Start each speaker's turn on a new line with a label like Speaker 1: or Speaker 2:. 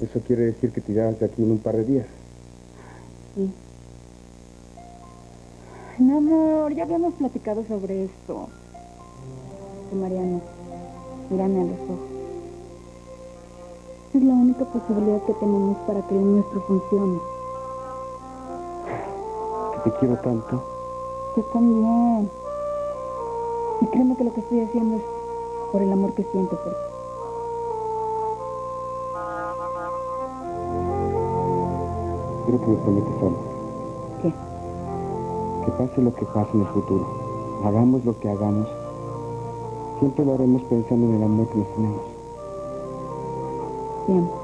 Speaker 1: Eso quiere decir que te irás de aquí en un par de días.
Speaker 2: Sí. Mi amor, ya habíamos platicado sobre esto. Mariano, mírame a los ojos. Es la única posibilidad que tenemos para que lo nuestro funcione.
Speaker 1: Que te quiero tanto.
Speaker 2: Yo también. Y créeme que lo que estoy haciendo es por el amor que siento por ti.
Speaker 1: Quiero que me prometas algo.
Speaker 2: ¿Qué?
Speaker 1: Que pase lo que pase en el futuro. Hagamos lo que hagamos. Siempre lo haremos pensando en el amor que nos tenemos.
Speaker 2: Siempre.